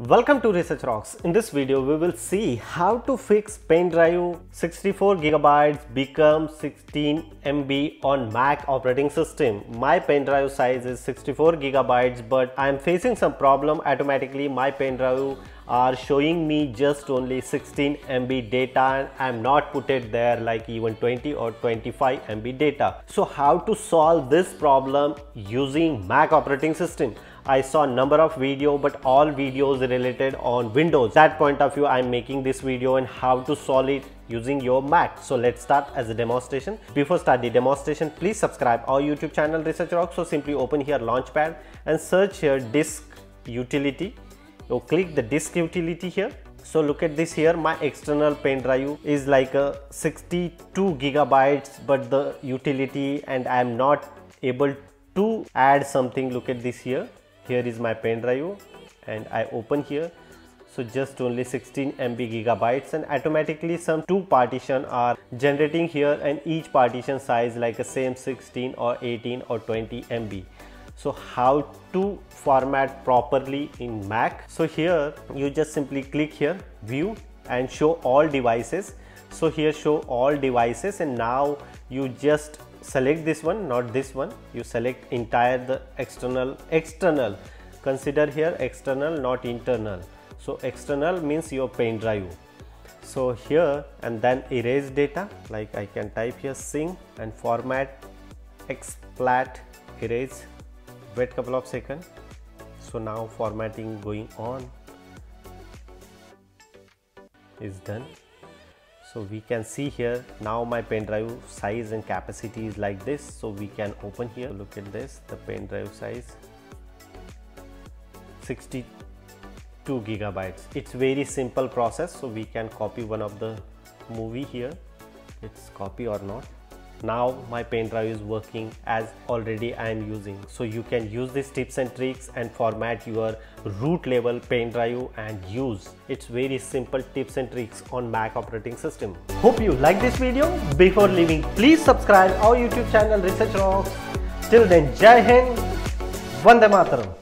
Welcome to Research Rocks. In this video, we will see how to fix pen drive 64 gigabytes become 16 MB on Mac operating system. My pen drive size is 64 gigabytes, but I am facing some problem automatically. My pen drive are showing me just only 16 MB data and I'm not put it there like even 20 or 25 MB data. So how to solve this problem using Mac operating system? I saw number of video but all videos related on Windows. That point of view I'm making this video and how to solve it using your Mac. So let's start as a demonstration. Before start the demonstration, please subscribe our YouTube channel Research Rock. So simply open here Launchpad and search here disk utility. You click the disk utility here. So look at this here, my external pen drive is like a 62 gigabytes, but the utility and I am not able to add something. Look at this here here is my pen drive and I open here. So just only 16 MB gigabytes and automatically some two partition are generating here and each partition size like a same 16 or 18 or 20 MB so how to format properly in Mac? So here you just simply click here view and show all devices. So here show all devices and now you just select this one not this one. You select entire the external external. Consider here external not internal. So external means your pen drive. So here and then erase data. Like I can type here sing and format exFAT erase. Wait couple of seconds so now formatting going on. Is done so we can see here now my pen drive size and capacity is like this. So we can open here. Look at this the pen drive size. 62 gigabytes. It's very simple process. So we can copy one of the movie here. It's copy or not now my pen drive is working as already I am using. So you can use these tips and tricks and format your root level pen drive and use it's very simple tips and tricks on Mac operating system. Hope you like this video. Before leaving please subscribe our YouTube channel Research Rocks. Till then Jai Hind Vande Mataram